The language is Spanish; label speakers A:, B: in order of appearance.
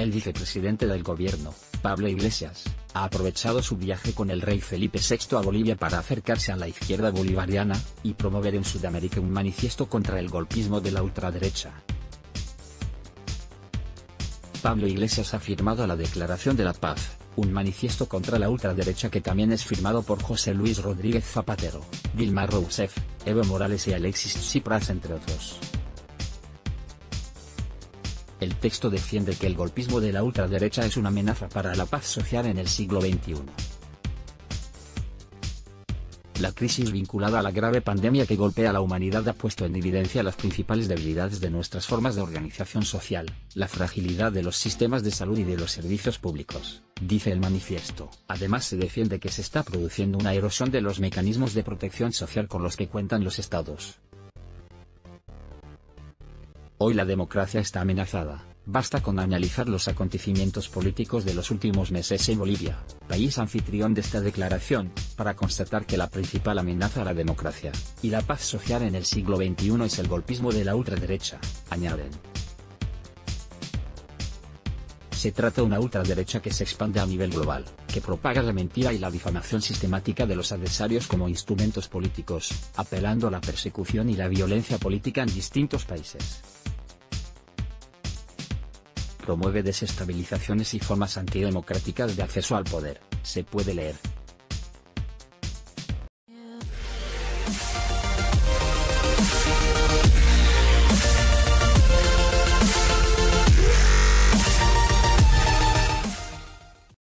A: El vicepresidente del gobierno, Pablo Iglesias, ha aprovechado su viaje con el rey Felipe VI a Bolivia para acercarse a la izquierda bolivariana, y promover en Sudamérica un manifiesto contra el golpismo de la ultraderecha. Pablo Iglesias ha firmado la Declaración de la Paz, un manifiesto contra la ultraderecha que también es firmado por José Luis Rodríguez Zapatero, Dilma Rousseff, Evo Morales y Alexis Tsipras entre otros. El texto defiende que el golpismo de la ultraderecha es una amenaza para la paz social en el siglo XXI. La crisis vinculada a la grave pandemia que golpea a la humanidad ha puesto en evidencia las principales debilidades de nuestras formas de organización social, la fragilidad de los sistemas de salud y de los servicios públicos, dice el manifiesto. Además se defiende que se está produciendo una erosión de los mecanismos de protección social con los que cuentan los estados. Hoy la democracia está amenazada, basta con analizar los acontecimientos políticos de los últimos meses en Bolivia, país anfitrión de esta declaración, para constatar que la principal amenaza a la democracia, y la paz social en el siglo XXI es el golpismo de la ultraderecha, añaden. Se trata de una ultraderecha que se expande a nivel global, que propaga la mentira y la difamación sistemática de los adversarios como instrumentos políticos, apelando a la persecución y la violencia política en distintos países promueve desestabilizaciones y formas antidemocráticas de acceso al poder, se puede leer.